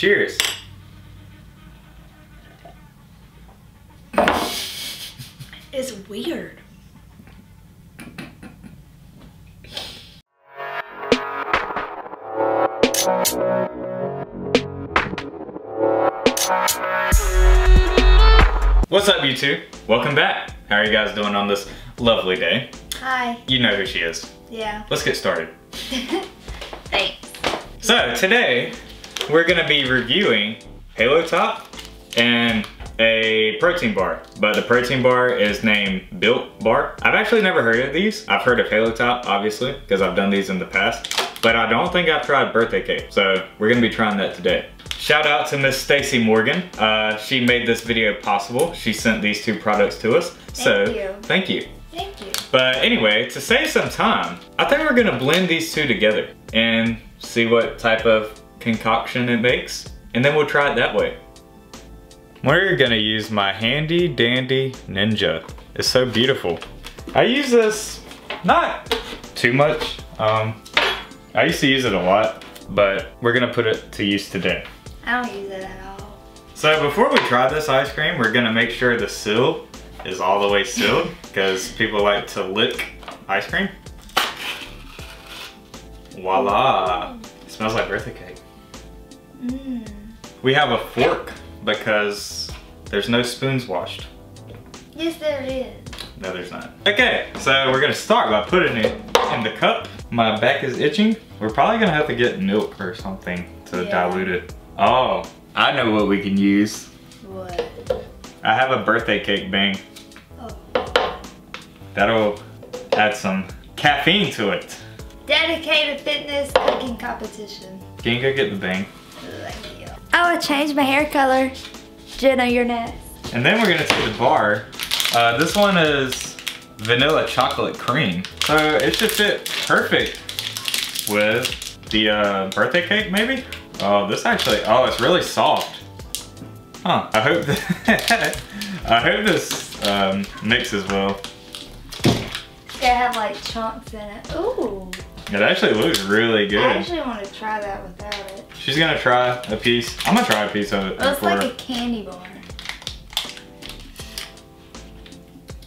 Cheers. It's weird. What's up, YouTube? Welcome back. How are you guys doing on this lovely day? Hi. You know who she is. Yeah. Let's get started. Thanks. So today, we're gonna be reviewing Halo Top and a protein bar. But the protein bar is named Built Bar. I've actually never heard of these. I've heard of Halo Top, obviously, because I've done these in the past. But I don't think I've tried birthday cake. So we're gonna be trying that today. Shout out to Miss Stacy Morgan. Uh, she made this video possible. She sent these two products to us. so you. thank you. Thank you. But anyway, to save some time, I think we're gonna blend these two together and see what type of concoction it makes. And then we'll try it that way. We're gonna use my handy dandy Ninja. It's so beautiful. I use this not too much. Um, I used to use it a lot, but we're gonna put it to use today. I don't use it at all. So before we try this ice cream, we're gonna make sure the seal is all the way sealed because people like to lick ice cream. Voila! It smells like birthday cake. Mmm. We have a fork because there's no spoons washed. Yes, there is. No, there's not. Okay, so we're gonna start by putting it in the cup. My back is itching. We're probably gonna have to get milk or something to Yeah. dilute it. Oh, I know what we can use. What? I have a birthday cake bang. Oh. That'll add some caffeine to it. Dedicated fitness cooking competition. Can you go get the bang? Oh, I changed my hair color. Jenna, you're next. And then we're gonna take the bar. Uh, this one is vanilla chocolate cream. So it should fit perfect with the uh, birthday cake maybe? Oh, this actually, oh, it's really soft. Huh, I hope, that, I hope this um, mixes well. They have like chunks in it. Ooh. It actually looks really good. I actually want to try that without it. She's gonna try a piece. I'm gonna try a piece of it. It looks before- like a candy bar.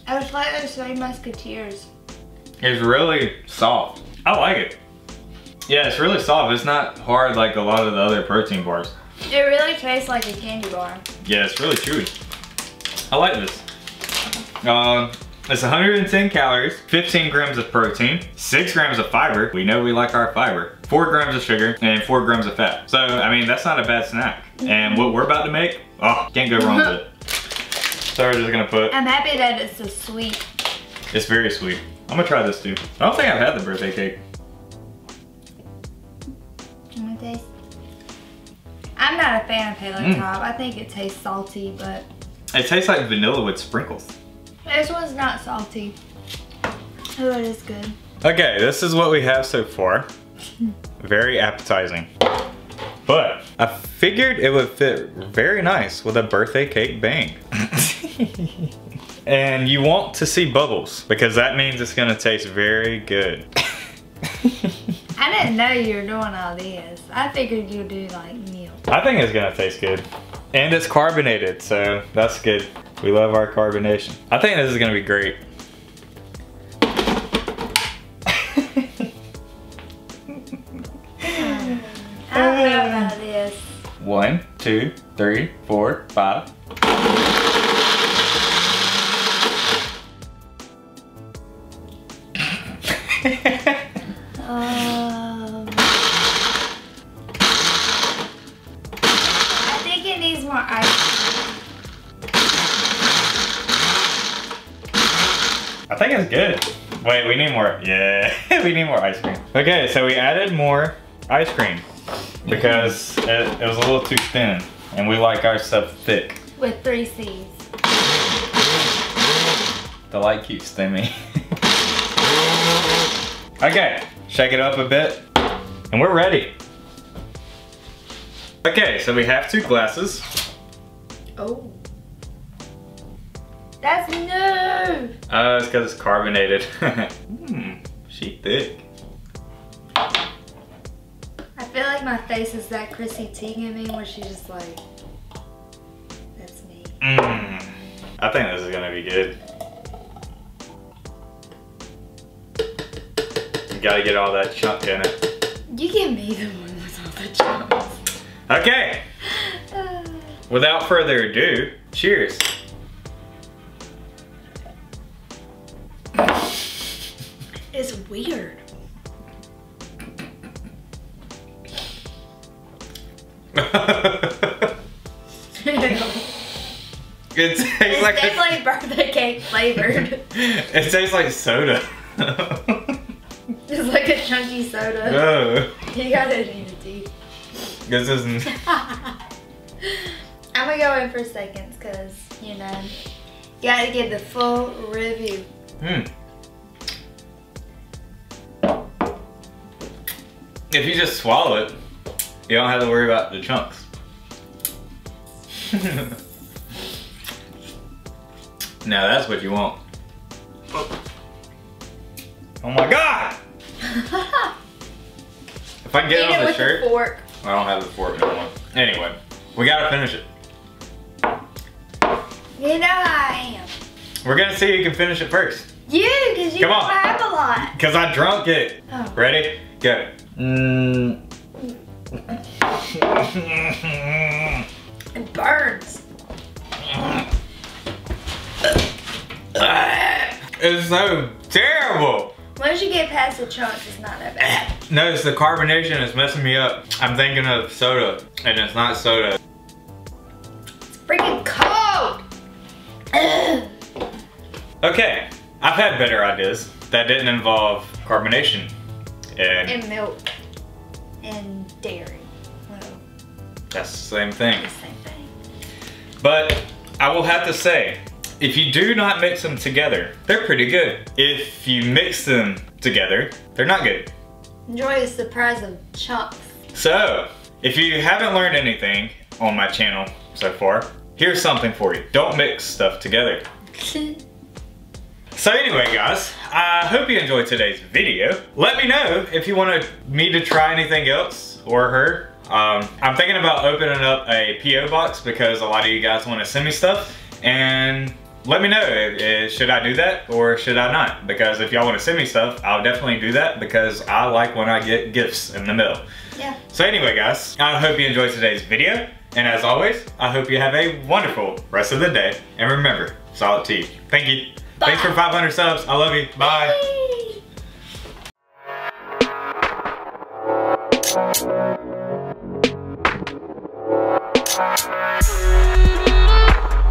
I was like those Three Musketeers. It's really soft. I like it. Yeah, it's really soft. It's not hard like a lot of the other protein bars. It really tastes like a candy bar. Yeah, it's really chewy. I like this. Um, it's 110 calories, 15 grams of protein, 6 grams of fiber. We know we like our fiber. 4 grams of sugar, and 4 grams of fat. So, I mean, that's not a bad snack. And what we're about to make, oh, can't go wrong with it. So we're just gonna put, I'm happy that it's so sweet. it's very sweet. I'm gonna try this too. I don't think I've had the birthday cake. Can we taste? I'm not a fan of Halo Mm. Top. I think it tastes salty, but It tastes like vanilla with sprinkles. This one's not salty. Oh, it is good. Okay, this is what we have so far. Very appetizing. But I figured it would fit very nice with a birthday cake bang. and you want to see bubbles because that means it's gonna taste very good. I didn't know you were doing all this. I figured you'd do like milk. I think it's gonna taste good. And it's carbonated, so that's good. We love our carbonation. I think this is gonna be great. I don't know about this. One, two, three, four, five. Um, I think it needs more ice. I think it's good. Wait, we need more. Yeah, we need more ice cream. Okay, so we added more ice cream because it, it was a little too thin and we like our stuff thick. With three C's. The light keeps dimming. okay, shake it up a bit and we're ready. Okay, so we have two glasses. Oh. That's new. Uh, it's because it's carbonated. Hmm, she thick. I feel like my face is that Chrissy Teigen meme where she's just like, that's me. Mmm. I think this is gonna be good. You gotta get all that chunk in it. You give be the one with all the chunks. Okay, without further ado, cheers. It's weird. It tastes it's like definitely birthday cake flavored. it tastes like soda. it's like a chunky soda. no, You gotta need a tea. this isn't. I'm gonna go in for seconds because, you know, you gotta get the full review. Hmm. If you just swallow it, you don't have to worry about the chunks. now that's what you want. Oh my god! If I can get Eat it it on the with shirt, fork. I don't have the fork no more. Anyway, we gotta finish it. You know I am. We're gonna see who can finish it first. You, because you Come don't on. have a lot. Cause I drunk it. Oh. Ready? Go. Mm. It burns. it's so terrible. Once you get past the chunks, it's not that bad. No, it's the carbonation is messing me up. I'm thinking of soda, and it's not soda. It's freaking cold. Okay, I've had better ideas that didn't involve carbonation. And And milk. And dairy. Well, that's the same thing. the same thing. But I will have to say, if you do not mix them together, they're pretty good. If you mix them together, they're not good. Enjoy the surprise of chunks. So, if you haven't learned anything on my channel so far, here's something for you. Don't mix stuff together. So anyway guys, I hope you enjoyed today's video. Let me know if you want me to try anything else or her. Um, I'm thinking about opening up a PO box because a lot of you guys want to send me stuff and let me know, should I do that or should I not? Because if y'all want to send me stuff, I'll definitely do that because I like when I get gifts in the mail. yeah. So anyway guys, I hope you enjoyed today's video. And as always, I hope you have a wonderful rest of the day. And remember, solid tea. Thank you. Thanks for 500 subs. I love you. Bye. Yay.